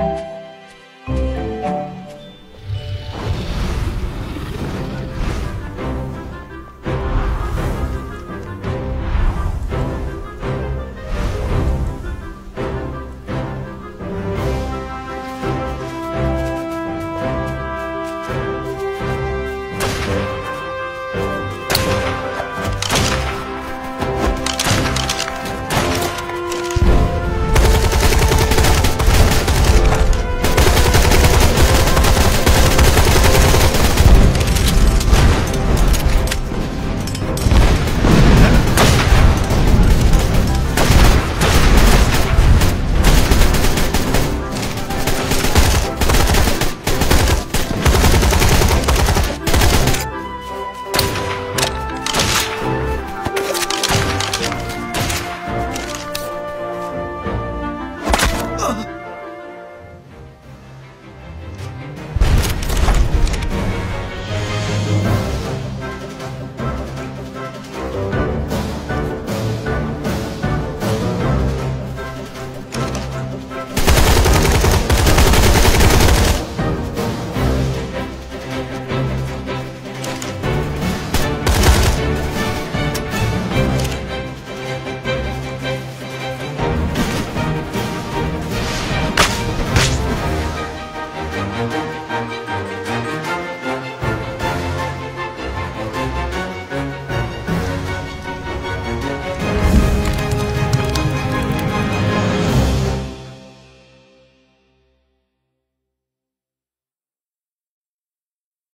Thank okay. you. Música